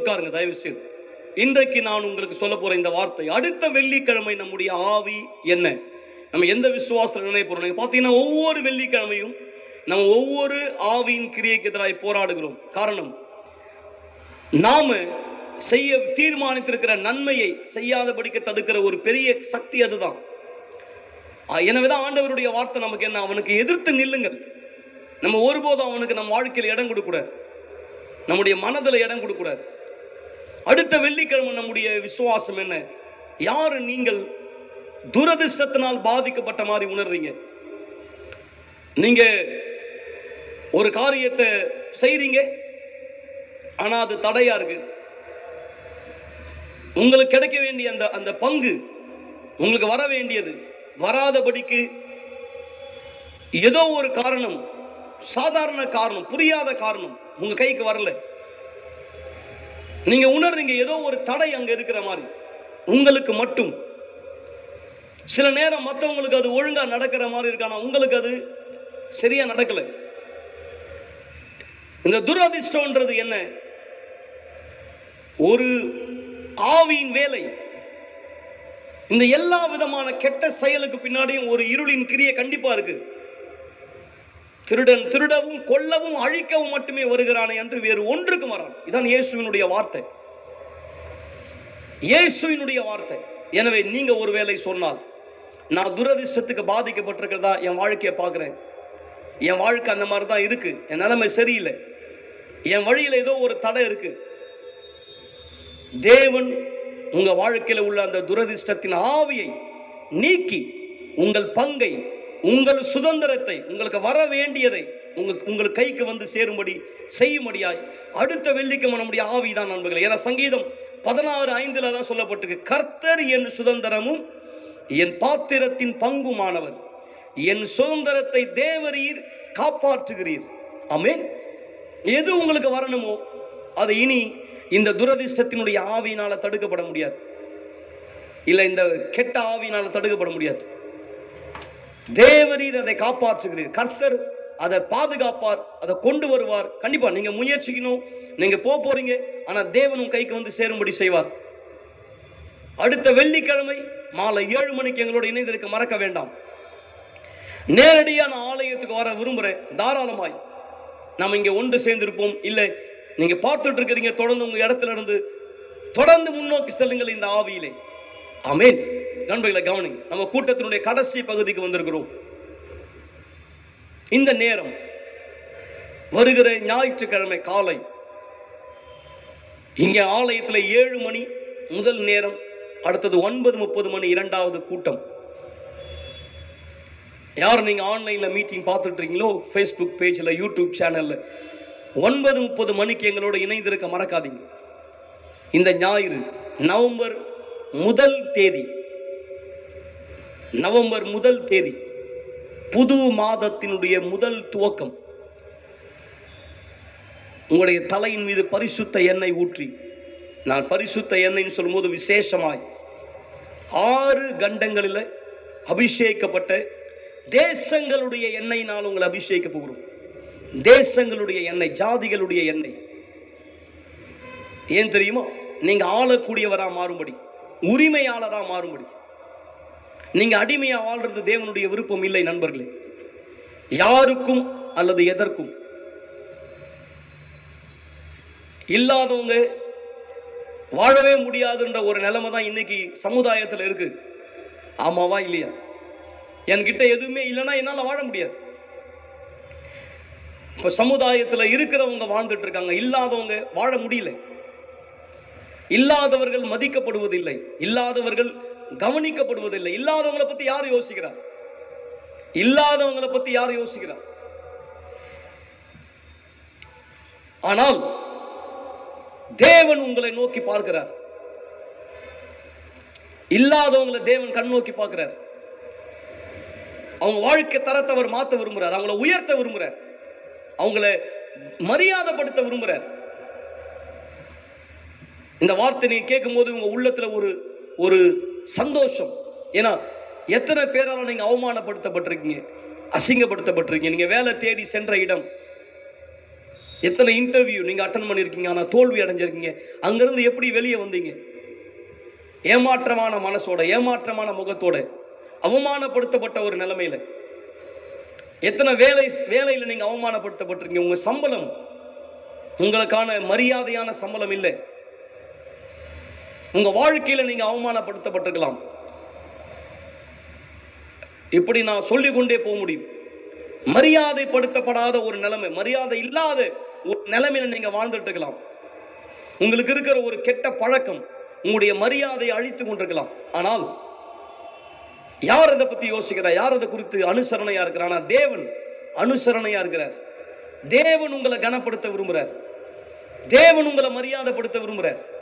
உட்காருங்க தயவு செய்து இன்றைக்கு நான் உங்களுக்கு சொல்ல போற இந்த வார்த்தை அடுத்த வெள்ளிக்கிழமை நம்முடைய ஆவி என்ன? நம்ம எந்த விசுவாசத்தில் நினைவு போறோம் பாத்தீங்கன்னா ஒவ்வொரு வெள்ளிக்கிழமையும் நம்ம ஒவ்வொரு ஆவியின் கிரியைக்கு எதிராக போராடுகிறோம். காரணம் நாம செய்ய தீர்மானித்திருக்கிற நன்மையை செய்யாதபடிக்கு தடுக்கிற ஒரு பெரிய சக்தி அதுதான். எனவேதான் ஆண்டவருடைய வார்த்தை நமக்கு என்ன? அவனுக்கு எதிர்த்து நில்லுங்கள். நம்ம ஒருபோதும் அவனுக்கு நம் வாழ்க்கையில் இடம் கொடுக்கூடாது நம்முடைய மனதில் இடம் கொடுக்கூடாது அடுத்த வெள்ளிக்கிழமை நம்முடைய விசுவாசம் என்ன? யாரு நீங்கள் துரதிர்ஷ்டத்தினால் பாதிக்கப்பட்ட மாதிரி உணர்றீங்க? நீங்க ஒரு காரியத்தை செய்றீங்க ஆனா அது தடையா இருக்கு. உங்களுக்கு கிடைக்க வேண்டிய அந்த அந்த பங்கு உங்களுக்கு வர வேண்டியது வராதபடிக்கு ஏதோ ஒரு காரணம் சாதாரண காரணம் புரியாத காரணம் உங்க கைக்கு வரல. நீங்க உணர்றீங்க ஏதோ ஒரு தடை அங்க இருக்கிற மாதிரி. உங்களுக்கு மட்டும். சில நேரம் மற்றவங்களுக்கு அது ஒழுங்கா நடக்கிற மாதிரி இருக்கு ஆனா உங்களுக்கு அது சரியா நடக்கல. இந்த துரதிர்ஷ்டம்ன்றது என்ன? ஒரு ஆவியின் வேலை. இந்த எல்லா விதமான கெட்ட செயலுக்கு பின்னாடியும் ஒரு இருளின் கிரியை கண்டிப்பா இருக்கு. திருடன் திருடவும் கொல்லவும் அழிக்கவும் மட்டுமே வருகிறானே என்று வேறு ஒன்றுக்கு வரான் இதான் இயேசுவினுடைய வார்த்தை. இயேசுவினுடைய வார்த்தை. எனவே நீங்க ஒருவேளை சொன்னால் நான் துரதிர்ஷ்டத்துக்கு பாதிக்கப்பட்டிருக்கிறதா என் வாழ்க்கையை பார்க்குறேன். என் வாழ்க்கை அந்த மாதிரி தான் இருக்கு. என் நிலைமை சரியில்லை. என் வழியில் ஏதோ ஒரு தடை இருக்கு. தேவன் உங்க வாழ்க்கையில் உள்ள அந்த துரதிர்ஷ்டத்தின் ஆவியை நீக்கி உங்கள் பங்கை உங்கள் சுதந்திரத்தை உங்களுக்கு வர வேண்டியதை உங்களுக்கு உங்கள் கைக்கு வந்து சேரும்படி செய்யும்படியாய் அடுத்த வெள்ளிக்கு நம்முடைய ஆவிதான் நண்பர்கள். ஏன்னா சங்கீதம் பதினாறு ஐந்துல தான் சொல்லப்பட்டிருக்கு. கர்த்தர் என் சுதந்திரமும் என் பாத்திரத்தின் பங்குமானவர். என் சுதந்திரத்தை தேவரீர் காப்பாற்றுகிறீர். ஆமேன். எது உங்களுக்கு வரணுமோ அது இனி இந்த துரதிர்ஷ்டத்தினுடைய ஆவியினால தடுக்கப்பட முடியாது. இல்லை இந்த கெட்ட ஆவியினால தடுக்கப்பட முடியாது. தேவரீர் அதை காப்பாற்றுகிறீர். கர்த்தர் அதை பாதுகாப்பார் அதை கொண்டு வருவார். கண்டிப்பா நீங்க முயற்சிக்கணும் நீங்க போக போறீங்க ஆனா தேவன் உன் கைக்கு வந்து சேரும்படி செய்வார். அடுத்த வெள்ளிக்கிழமை மாலை ஏழு மணிக்கு எங்களோட இணைந்திருக்க மறக்க வேண்டாம். நேரடியா நான் ஆலயத்துக்கு வர விரும்புறேன். தாராளமாய் நம்ம இங்க ஒன்று சேர்ந்திருப்போம். இல்லை நீங்க பார்த்துட்டு இருக்கிறீங்க தொடர்ந்து உங்க இடத்துல இருந்து தொடர்ந்து முன்னோக்கி செல்லுங்கள் இந்த ஆவியிலே. ஆமென். நண்பர்களை கவனி நம்ம கூட்டத்தினுடைய கடைசி பகுதிக்கு வந்திருக்கிறோம். இந்த நேரம் வருகிற ஞாயிற்றுக்கிழமை காலை. இங்கே ஆலயத்தில் ஏழு மணி முதல் நேரம் அடுத்தது ஒன்பது முப்பது மணி இரண்டாவது கூட்டம். யார் நீங்க ஆன்லைன்ல மீட்டிங் பார்த்துட்டு இருக்கீங்களோ ஃபேஸ்புக் பேஜ்ல யூடியூப் சேனல்ல ஒன்பது முப்பது மணிக்கு எங்களோட இணைந்திருக்க மறக்காதீங்க. இந்த ஞாயிறு நவம்பர் முதல் தேதி நவம்பர் முதல் தேதி புது மாதத்தினுடைய முதல் துவக்கம். உங்களுடைய தலையின் மீது பரிசுத்த எண்ணெய் ஊற்றி நான் பரிசுத்த எண்ணெய்ன்னு சொல்லும்போது விசேஷமாய் ஆறு கண்டங்களில் அபிஷேகப்பட்ட தேசங்களுடைய எண்ணெயினால் உங்களை அபிஷேகிக்க போகிறோம். தேசங்களுடைய எண்ணெய் ஜாதிகளுடைய எண்ணெய். ஏன் தெரியுமா? நீங்க ஆளக்கூடியவரா மாறும்படி உரிமையாளரா மாறும்படி. நீங்க அடிமையா வாழ்றது தேவனுடைய விருப்பம் இல்லை நண்பர்களே. யாருக்கும் அல்லது எதற்கும் இல்லாதவங்க வாழவே முடியாதுன்ற ஒரு நிலைமை தான் இன்னைக்கு சமுதாயத்தில் இருக்கு. ஆமாவா இல்லையா? என்கிட்ட எதுவுமே இல்லைன்னா என்னால வாழ முடியாது. இப்போ சமுதாயத்துல இருக்கிறவங்க வாழ்ந்துட்டு இருக்காங்க இல்லாதவங்க வாழ முடியல. இல்லாதவர்கள் மதிக்கப்படுவதில்லை. இல்லாதவர்கள் கவனிக்கப்படுவதில்லை. இல்லாதவங்களை பத்தி யார் யோசிக்கிறார் இல்லாதவங்களை பத்தி யார் யோசிக்கிறார் ஆனால் தேவன் உங்களை நோக்கி பார்க்கிறார். இல்லாதவங்களை தேவன் கண் நோக்கி பார்க்கிறார். அவங்க வாழ்க்கை தரத்தை அவர் மாத்த விரும்புறார். அவங்கள உயர்த்த விரும்புறார். அவங்கள மரியாதைப்படுத்த விரும்புறார். இந்த வார்த்தை நீங்க கேட்கும் போது உங்க உள்ளத்துல ஒரு ஒரு சந்தோஷம். ஏன்னா எத்தனை பேரால் நீங்க அவமானப்படுத்தப்பட்டிருக்கீங்க அசிங்கப்படுத்தப்பட்டிருக்கீங்க நீங்க வேலை தேடி சென்ற இடம். எத்தனை இன்டர்வியூ நீங்க அட்டன் பண்ணியிருக்கீங்க ஆனால் தோல்வி அடைஞ்சிருக்கீங்க அங்கிருந்து எப்படி வெளியே வந்தீங்க? ஏமாற்றமான மனசோட ஏமாற்றமான முகத்தோட அவமானப்படுத்தப்பட்ட ஒரு நிலைமையில. எத்தனை வேலை வேலையில் நீங்க அவமானப்படுத்தப்பட்டிருக்கீங்க உங்க சம்பளம். உங்களுக்கான மரியாதையான சம்பளம் இல்லை. உங்க வாழ்க்கையில நீங்க அவமானப்படுத்தப்பட்டிருக்கலாம். இப்படி நான் சொல்லிக் கொண்டே போக முடியும். மரியாதைப்படுத்தப்படாத ஒரு நிலைமை மரியாதை இல்லாத ஒரு நிலைமையில நீங்க வாழ்ந்துட்டு இருக்கலாம் உங்களுக்கு இருக்கிற ஒரு கெட்ட பழக்கம் உங்களுடைய மரியாதையை அழித்து கொண்டிருக்கலாம். ஆனால் யார் அதை பத்தி யோசிக்கிறா? யார் அதை குறித்து அனுசரணையா இருக்கிறார்? ஆனா தேவன் அனுசரணையா இருக்கிறார். தேவன் உங்களை கனப்படுத்த விரும்புகிறார் தேவன் உங்களை மரியாதைப்படுத்த விரும்புகிறார்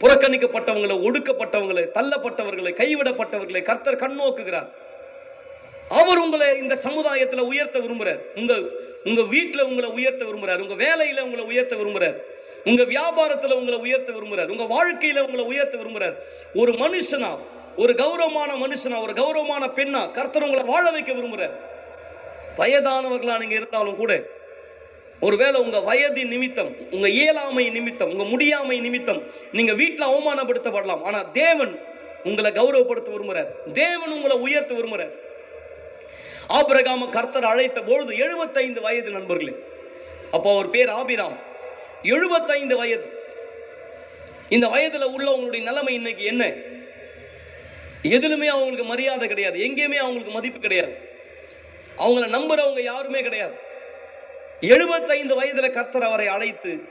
புறக்கணிக்கப்பட்டவங்களை ஒடுக்கப்பட்டவங்களை தள்ளப்பட்டவர்களை கைவிடப்பட்டவர்களை கர்த்தர் கண்ணோக்குகிறார் அவர் உங்களை இந்த சமுதாயத்துல உயர்த்த விரும்புகிறார் உங்க உங்க வீட்டுல உங்களை உயர்த்த விரும்புகிறார் உங்க வேலையில உங்களை உயர்த்த விரும்புகிறார் உங்க வியாபாரத்துல உங்களை உயர்த்த விரும்புகிறார் உங்க வாழ்க்கையில உங்களை உயர்த்த விரும்புகிறார் ஒரு மனுஷனா ஒரு கௌரவமான மனுஷனா ஒரு கௌரவமான பெண்ணா கர்த்தர் உங்களை வாழ வைக்க விரும்புகிறார் வயதானவர்களா நீங்க இருந்தாலும் கூட ஒருவேளை உங்க வயது நிமித்தம் உங்க இயலாமை நிமித்தம் உங்க முடியாமை நிமித்தம் நீங்க வீட்டில் அவமானப்படுத்தப்படலாம். ஆனா தேவன் உங்களை கௌரவப்படுத்த விரும்புறார். தேவன் உங்களை உயர்த்த விரும்புறார். ஆபிரகாம கர்த்தர் அழைத்த பொழுது எழுபத்தைந்து வயது நண்பர்களே. அப்போ அவர் பேர் ஆபிராம். எழுபத்தைந்து வயது. இந்த வயதுல உள்ளவங்களுடைய நிலைமை இன்னைக்கு என்ன? எதுலுமே அவங்களுக்கு மரியாதை கிடையாது. எங்கேயுமே அவங்களுக்கு மதிப்பு கிடையாது. அவங்கள நம்புறவங்க யாருமே கிடையாது. எழுபத்தைந்து வயதுல கர்த்தர் அவரை அழைத்து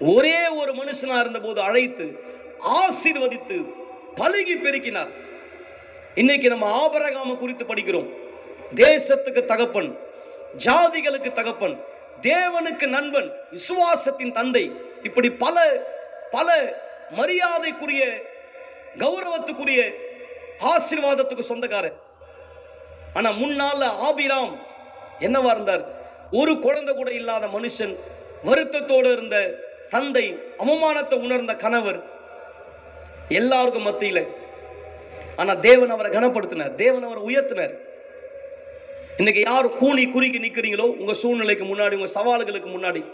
ஒரே ஒரு மனுஷனா இருந்தபோது அழைத்து ஆசீர்வதித்து பழகி பெருக்கினார். இன்னைக்கு நம்ம ஆபரகாம குறித்து படிக்கிறோம். தேசத்துக்கு தகப்பன் ஜாதிகளுக்கு தகப்பன் தேவனுக்கு நண்பன் விசுவாசத்தின் தந்தை இப்படி பல பல மரியாதைக்குரிய கௌரவத்துக்குரிய ஆசீர்வாதத்துக்கு சொந்தக்காரர். ஆனா முன்னால ஆபிராம் என்னவா இருந்தார்? ஒரு குழந்தை கூட இல்லாத மனுஷன் வருத்தத்தோடு இருந்த தந்தை அவமானத்தை உணர்ந்த கணவர் எல்லாருக்கும் மத்தியில. ஆனா தேவன் அவரை கனப்படுத்தினார். தேவன் அவரை உயர்த்தினார். இன்னைக்கு யார் கூனி குறுக்கி நிற்கிறீங்களோ உங்க சூழ்நிலைக்கு முன்னாடி உங்க சவால்களுக்கு முன்னாடி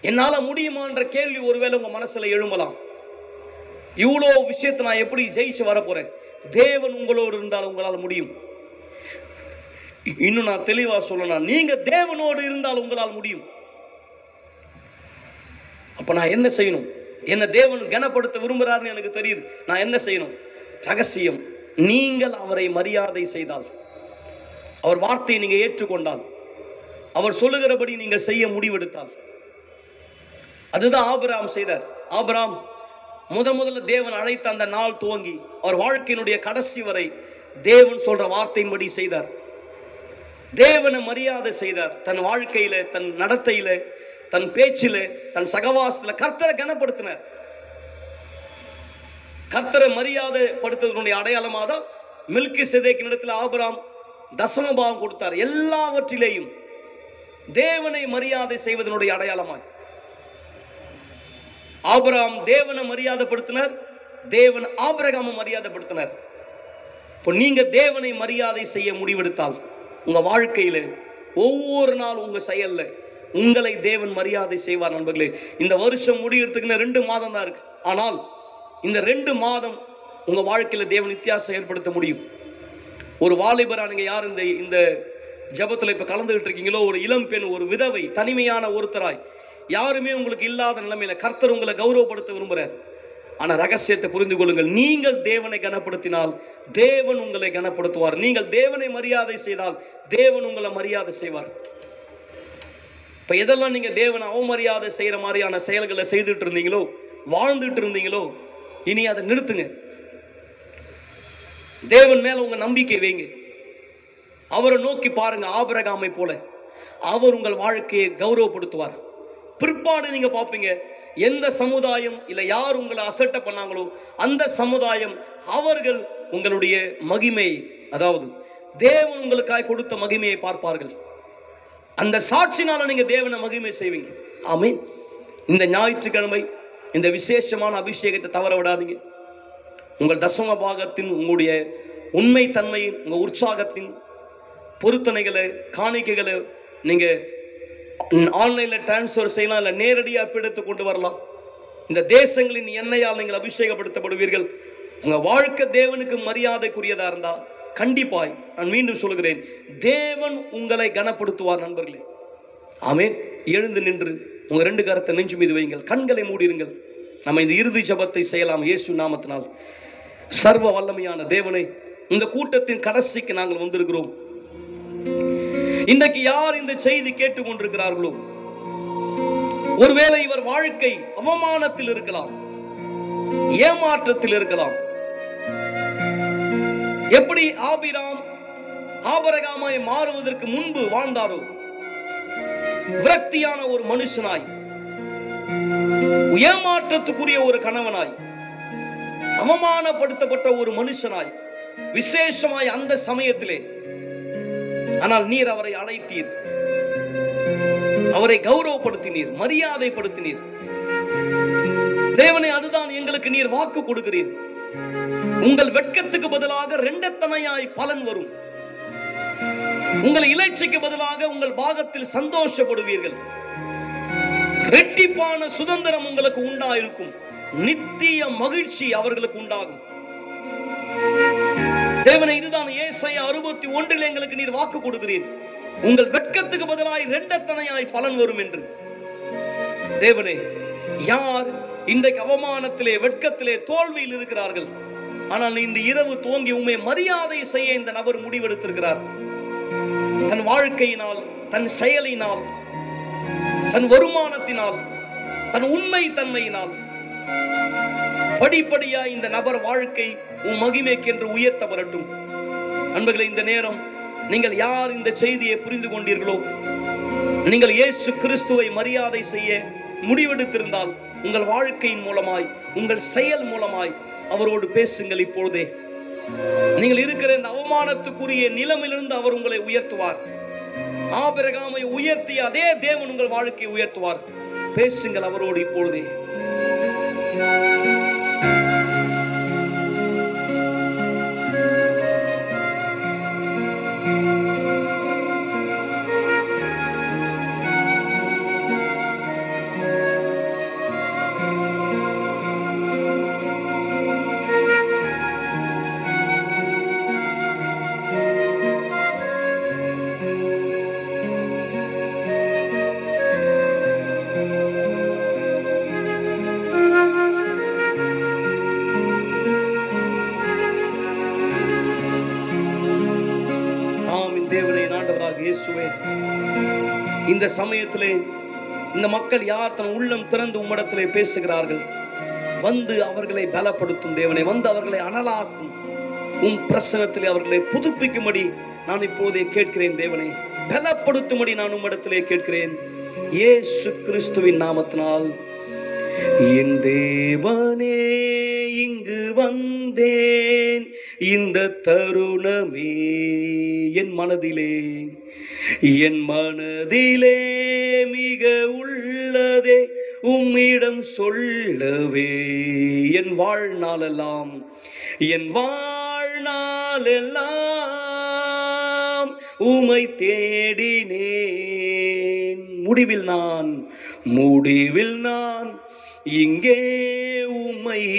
என்னால முடியுமான்ற கேள்வி ஒருவேளை உங்க மனசுல எழும்பலாம். இவ்வளோ விஷயத்தை நான் எப்படி ஜெயிச்சு வரப்போறேன்? தேவன் உங்களோடு இருந்தால் உங்களால் முடியும். இன்னும் நான் தெளிவா சொல்லணும் நீங்க தேவனோடு இருந்தால் உங்களால் முடியும். அப்ப நான் என்ன செய்யணும்? என்ன தேவன் கனப்படுத்த விரும்புகிறாருன்னு எனக்கு தெரியுது. நான் என்ன செய்யணும்? ரகசியம் நீங்கள் அவரை மரியாதை செய்தால். அவர் வார்த்தையை நீங்க ஏற்றுக்கொண்டால். அவர் சொல்லுகிறபடி நீங்கள் செய்ய முடிவெடுத்தால். அதுதான் ஆபராம் செய்தார். ஆபராம் முதன் முதல்ல தேவன் அழைத்த அந்த நாள் துவங்கி அவர் வாழ்க்கையினுடைய கடைசி வரை தேவன் சொல்ற வார்த்தையின்படி செய்தார். தேவனை மரியாதை செய்தார். தன் வாழ்க்கையில தன் நடத்தையில தன் பேச்சில தன் சகவாசத்துல கர்த்தரை கனப்படுத்தினார். கர்த்தரை மரியாதை படுத்துவதனுடைய அடையாளமாக தான் மில்கி சிதைக்கின் இடத்துல ஆபராம் தசமபாவம் கொடுத்தார். எல்லாவற்றிலேயும் தேவனை மரியாதை செய்வதனுடைய அடையாளமாய். ஆபராம் தேவனை மரியாதைப்படுத்தினர். தேவன் ஆபரகாம மரியாதைப்படுத்தினர். இப்போ நீங்க தேவனை மரியாதை செய்ய முடிவெடுத்தால் உங்க வாழ்க்கையில ஒவ்வொரு நாள் உங்க செயல்ல உங்களை தேவன் மரியாதை செய்வார் நண்பர்களே. இந்த வருஷம் முடியறதுக்குன்னு ரெண்டு மாதம் தான் இருக்கு. ஆனால் இந்த ரெண்டு மாதம் உங்க வாழ்க்கையில தேவன் வித்தியாசம் ஏற்படுத்த முடியும். ஒரு வாலிபரா நீங்க யார் இந்த இந்த ஜெபத்துல இப்ப கலந்துகிட்டு இருக்கீங்களோ ஒரு இளம் பெண் ஒரு விதவை தனிமையான ஒருத்தராய் யாருமே உங்களுக்கு இல்லாத நிலைமையில கர்த்தர் உங்களை கௌரவப்படுத்த விரும்புறார். ஆனா ரகசியத்தை புரிந்து கொள்ளுங்கள். நீங்கள் தேவனை கனப்படுத்தினால் தேவன் உங்களை கனப்படுத்துவார். நீங்கள் தேவனை மரியாதை செய்தால் தேவன் உங்களை மரியாதை செய்வார். இப்ப எதெல்லாம் நீங்க தேவனை அவமரியாதை செய்யற மாதிரியான செயல்களை செய்துட்டு இருந்தீங்களோ வாழ்ந்துட்டு இருந்தீங்களோ இனி அதை நிறுத்துங்க. தேவன் மேல உங்க நம்பிக்கை வைங்க. அவரை நோக்கி பாருங்க ஆபிரகாமை போல. அவர் உங்கள் வாழ்க்கையை கௌரவப்படுத்துவார். பிற்பாடு நீங்க பார்ப்பீங்க எந்த சமுதாயம் இல்லை யார் உங்களை அசட்ட பண்ணாங்களோ அந்த சமுதாயம் அவர்கள் உங்களுடைய மகிமை அதாவது தேவன் உங்களுக்காய் கொடுத்த மகிமையை பார்ப்பார்கள். அந்த சாட்சினால நீங்க தேவனை மகிமை செய்வீங்க. ஆமென். இந்த ஞாயிற்றுக்கிழமை இந்த விசேஷமான அபிஷேகத்தை தவற விடாதீங்க. உங்கள் தசம பாகத்தின் உங்களுடைய உண்மை தன்மையின் உங்க உற்சாகத்தின் பொருத்தனைகளை காணிக்கைகளை நீங்க ஆன்லைன்ல டிரான்ஸ்ஃபர் செய்யலாம் இல்லை நேரடியாக பிடித்து கொண்டு வரலாம். இந்த தேசங்களின் எண்ணெயால் நீங்கள் அபிஷேகப்படுத்தப்படுவீர்கள். உங்க வாழ்க்கை தேவனுக்கு மரியாதைக்குரியதா இருந்தா கண்டிப்பாய் நான் மீண்டும் சொல்கிறேன் தேவன் உங்களை கனப்படுத்துவார் நண்பர்களே. ஆமென். எழுந்து நின்று உங்க ரெண்டு கரத்தை நெஞ்சு மீது வையுங்கள். கண்களை மூடிருங்கள். நம்ம இந்த இறுதி ஜபத்தை செய்யலாம் இயேசு நாமத்தினால். சர்வ வல்லமையான தேவனை இந்த கூட்டத்தின் கடைசிக்கு நாங்கள் வந்திருக்கிறோம். இன்றைக்கு யார் இந்த செய்தி கேட்டுக் கொண்டிருக்கிறார்களோ ஒருவேளை இவர் வாழ்க்கை அவமானத்தில் இருக்கலாம் ஏமாற்றத்தில் இருக்கலாம். எப்படி ஆபிராம் ஆபரகாமாய் மாறுவதற்கு முன்பு வாழ்ந்தாரோ? விரக்தியான ஒரு மனுஷனாய் ஏமாற்றத்துக்குரிய ஒரு கணவனாய் அவமானப்படுத்தப்பட்ட ஒரு மனுஷனாய் விசேஷமாய் அந்த சமயத்திலே ஆனால் நீர் அவரை அழைத்தீர். அவரை கௌரவப்படுத்தினீர் மரியாதைப்படுத்தினீர். தேவனை அதுதான் எங்களுக்கு நீர் வாக்கு கொடுக்கிறீர். உங்கள் வெட்கத்துக்கு பதிலாக ரெண்டத்தனையாய் பலன் வரும். உங்கள் இலைச்சிக்கு பதிலாக உங்கள் பாகத்தில் சந்தோஷப்படுவீர்கள். ரெட்டிப்பான சுதந்திரம் உங்களுக்கு உண்டாயிருக்கும். நித்திய மகிழ்ச்சி அவர்களுக்கு உண்டாகும். தேவனை இதுதான் ஏசைய அறுபத்தி ஒன்றில் எங்களுக்கு நீர் வாக்கு கொடுக்கிறீர். உங்கள் வெட்கத்துக்கு பதிலாய் ரெண்டத்தனையாய் பலன் வரும் என்று. தேவனே யார் இன்றைக்கு அவமானத்திலே வெட்கத்திலே தோல்வியில் இருக்கிறார்கள்? ஆனால் இன்று இரவு துவங்கி உண்மை மரியாதை செய்ய இந்த நபர் முடிவெடுத்திருக்கிறார். தன் வாழ்க்கையினால் தன் செயலினால் தன் வருமானத்தினால் தன் உண்மை தன்மையினால் படிப்படியா இந்த நபர் வாழ்க்கை உன் மகிமைக்கு என்று உயர்த்தப்படட்டும் அன்பர்களே இந்த நேரம் நீங்கள் யார் இந்த செய்தியை புரிந்து கொண்டீர்களோ நீங்கள் இயேசு கிறிஸ்துவை மரியாதை செய்ய முடிவெடுத்திருந்தால் உங்கள் வாழ்க்கையின் மூலமாய் உங்கள் செயல் மூலமாய் அவரோடு பேசுங்கள் இப்பொழுதே. நீங்கள் இருக்கிற இந்த அவமானத்துக்குரிய நிலமிலிருந்து அவர் உங்களை உயர்த்துவார். ஆபிரகாமை உயர்த்திய அதே தேவன் உங்கள் வாழ்க்கையை உயர்த்துவார். பேசுங்கள் அவரோடு இப்பொழுதே. சமயத்திலே இந்த மக்கள் யார் தன் உள்ளம் திறந்து உம்மிடத்திலே பேசுகிறார்கள்? வந்து அவர்களை பலப்படுத்தும் தேவனை வந்து அவர்களை அனலாக்கும். உம் பிரசனத்திலே அவர்களை புதுப்பிக்கும்படி நான் இப்போதே கேட்கிறேன் தேவனை. பலப்படுத்தும்படி நான் உம்மிடத்திலே கேட்கிறேன். ஏசு கிறிஸ்துவின் நாமத்தினால் என் தேவனே இங்கு வந்தேன். இந்த தருணமே என் மனதிலே என் மனதிலே மிக உள்ளதே உம்மிடம் சொல்லவே. என் வாழ்நாளெல்லாம் என் வாழ்நாளெல்லாம் உமை தேடினேன். முடிவில் நான் முடிவில் நான் இங்கே உம்மை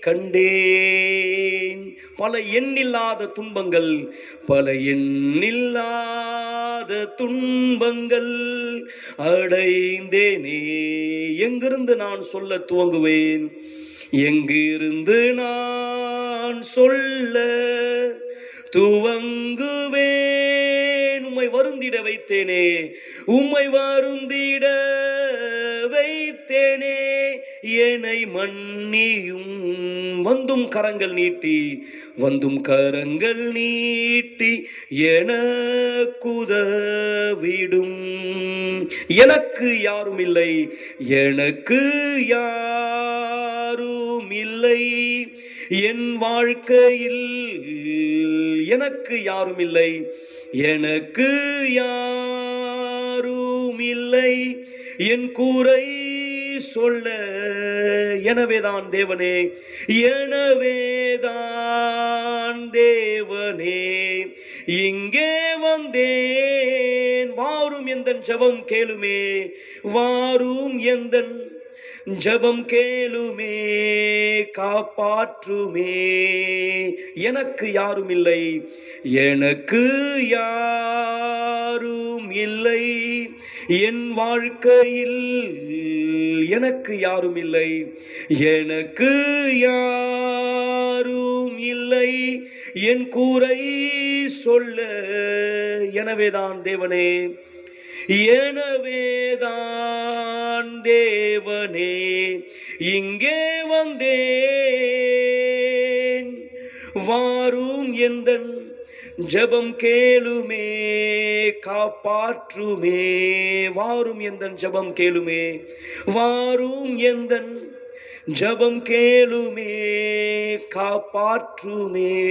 கண்டேன். பல எண்ணில்லாத துன்பங்கள் பல எண்ணில்லாத துன்பங்கள் அடைந்தேனே. எங்கிருந்து நான் சொல்ல துவங்குவேன்? எங்கிருந்து நான் சொல்ல துவங்குவேன்? உம்மை வருந்திட வைத்தேனே. உம்மை வருந்திட வைத்தேனே. என்னை மன்னியும். வந்தும் கரங்கள் நீட்டி வந்தும் கரங்கள் நீட்டி எனக்குதவிடும் எனக்கு யாரும் இல்லை எனக்கு யாரும் இல்லை என் வாழ்க்கையில் எனக்கு யாரும் இல்லை எனக்கு யாரும் இல்லை. என் கூரை சொல்ல எனவேதான் தேவனே எனவேதான் தேவனே. இங்கே வந்தேன் வாரும் எந்த ஜெபம் கேளுமே வாரும் எந்தன் ஜபம் கேளுமே காப்பாற்றுமே. எனக்கு யாரும் இல்லை எனக்கு யாரும் இல்லை. என் வாழ்க்கையில் எனக்கு யாரும் இல்லை எனக்கு யாரும் இல்லை. என் கூரை சொல்ல எனவேதான் தேவனே. எனவேதான் தேவனே இங்கே வந்தேன். வாரும் எந்தன் ஜபம் கேளுமே காப்பாற்றுமே. வாரும் எந்தன் ஜபம் கேளுமே வாரும் எந்தன் ஜபம் கேளுமே காப்பாற்றுமே.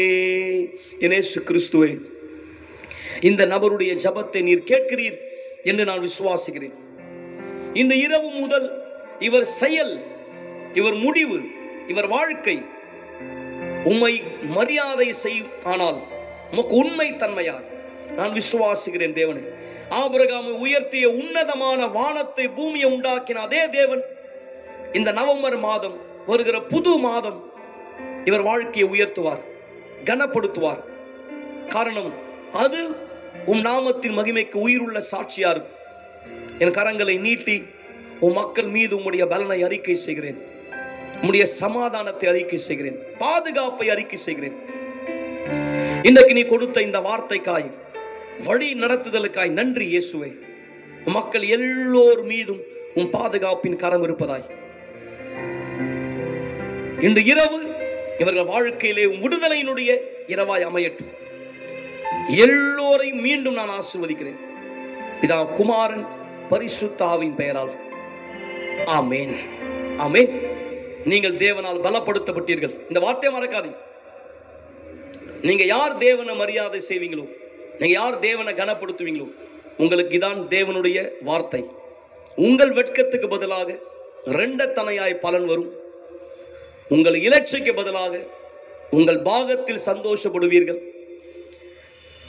இனேசு கிறிஸ்துவே இந்த நபருடைய ஜபத்தை நீர் கேட்கிறீர். என்று நான் விசுவாசிக்கிறேன். இந்த இரவு முதல் இவர் செயல் இவர் முடிவு இவர் வாழ்க்கை உம்மை மரியாதை செய் ஆனால் உமக்கு உண்மை தன்மையார். நான் விசுவாசிக்கிறேன் தேவனை. ஆபிரகாமை உயர்த்திய உன்னதமான வானத்தை பூமியை உண்டாக்கின அதே தேவன் இந்த நவம்பர் மாதம் வருகிற புது மாதம் இவர் வாழ்க்கையை உயர்த்துவார் கனப்படுத்துவார். காரணம் அது உம் நாமத்தின் மகிமைக்கு உயிருள்ள சாட்சியா இருக்கும் என் கரங்களை நீட்டி உன் மக்கள் மீது உம்முடைய பலனை அறிக்கை செய்கிறேன். உம்முடைய சமாதானத்தை அறிக்கை செய்கிறேன். பாதுகாப்பை அறிக்கை செய்கிறேன். இன்றைக்கு நீ கொடுத்த இந்த வார்த்தைக்காய் வழி நடத்துதலுக்காய் நன்றி இயேசுவே. மக்கள் எல்லோர் மீதும் உன் பாதுகாப்பின் கரம் இருப்பதாய். இன்று இரவு இவர்கள் வாழ்க்கையிலே விடுதலையினுடைய இரவாய் அமையட்டும். எல்லோரையும் மீண்டும் நான் ஆசிர்வதிக்கிறேன். பிதா குமாரன் பரிசுத்தாவின் பெயரால். ஆமேன். ஆமேன். நீங்கள் தேவனால் பலப்படுத்தப்பட்டீர்கள். இந்த வார்த்தையை மறக்காதீங்க. நீங்க யார் தேவனை மரியாதை செய்வீங்களோ நீங்க யார் தேவனை கனப்படுத்துவீங்களோ உங்களுக்கு இதான் தேவனுடைய வார்த்தை. உங்கள் வெட்கத்துக்கு பதிலாக ரெண்ட தனையாய் பலன் வரும். உங்கள் இலட்சிக்கு பதிலாக உங்கள் பாகத்தில் சந்தோஷப்படுவீர்கள்.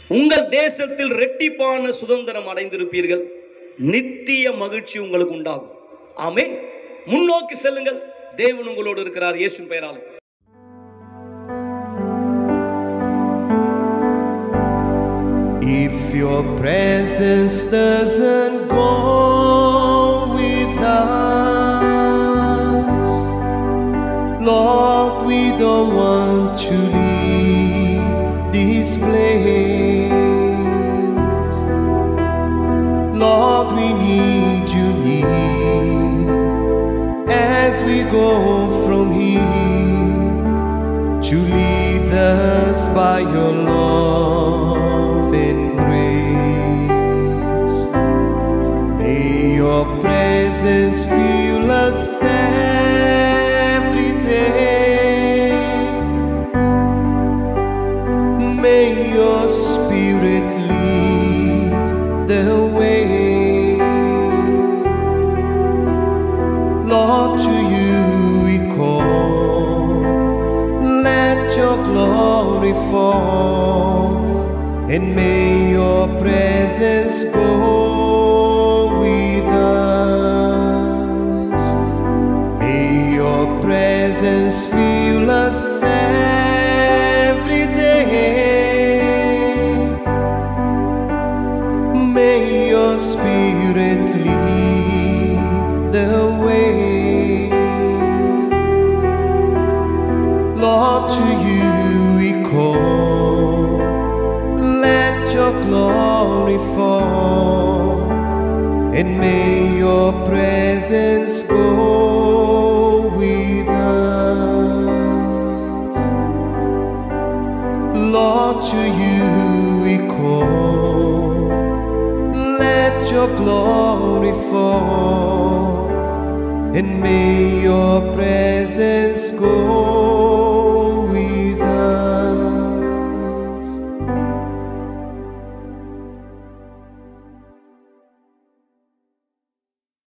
உங்கள் தேசத்தில் ரெட்டிப்பான சுதந்திரம் அடைந்திருப்பீர்கள். நித்திய மகிழ்ச்சி உங்களுக்கு உண்டாகும். ஆமென். முன்னோக்கி செல்லுங்கள். தேவன் உங்களோடு இருக்கிறார். இயேசு பெயராலே. If your presence doesn't go with us, Lord, we don't want to go from here to lead us by your love and grace. May your presence fill us every day. May your spirit lead fall, and may your presence go forever.